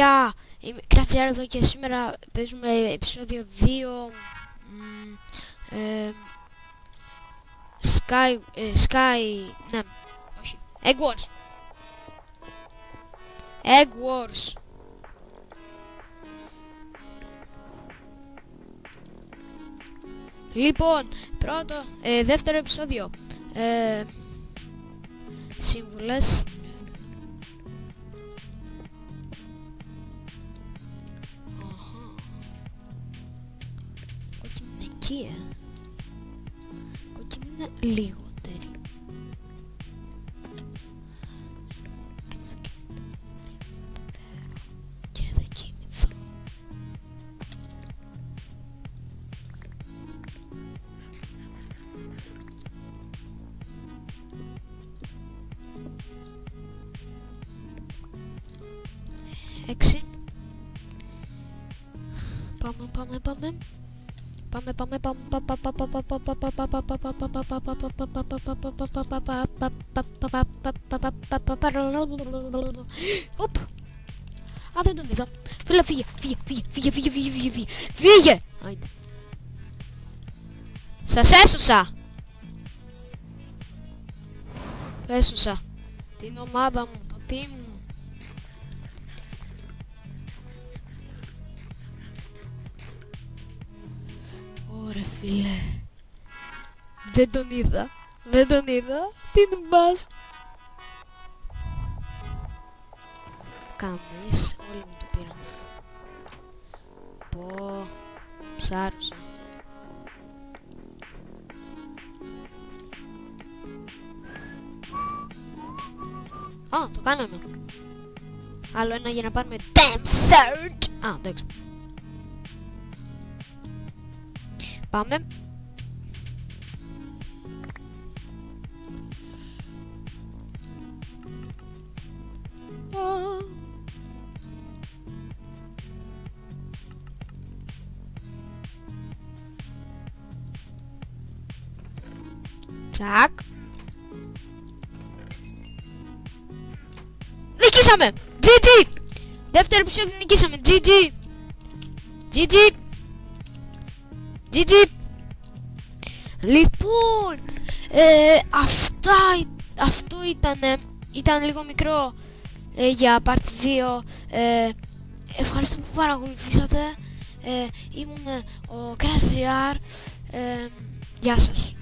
παιδιά, είμαι Κράτσιάρα εδώ και σήμερα παίζουμε επεισόδιο 2 μ, ε, Sky, ε, Sky, ναι, όχι, Egg Wars. Egg Wars. Λοιπόν, πρώτο, ε, δεύτερο επεισόδιο ε, Σύμβουλες κοκκί, ε. Είναι λιγότερη. Και δεν κινηθώ. Έξι. Πάμε, πάμε, πάμε. Πάμε, πάμε, πάμε. Οπ. Α, δεν τον είδα. Φίλε, φύγε, φύγε, φύγε, φύγε, φύγε, φύγε, φύγε, φύγε. Φύγε! Άιντε. Σας έσωσα! Έσωσα. Την ομάδα μου, το team μου. Φίλε. Δεν τον είδα. Δεν τον είδα. Τι νουμπάς. Κανείς. Όλοι μου το πήραν. Πω. Ψάρωσα. Α, το κάναμε. Άλλο ένα για να πάρουμε damn third. Α, εντάξει. Πάμε. Α. Τσακ. Νικήσαμε! GG! Δεύτερο επεισόδιο νικήσαμε. GG! GG! GG! Λοιπόν, ε, αυτά, ή- αυτό ήταν, ήταν λίγο μικρό ε, για part 2. Ε, ευχαριστώ που παρακολουθήσατε. Ε, ήμουν ο Κρασιάρ. Ε, γεια σας.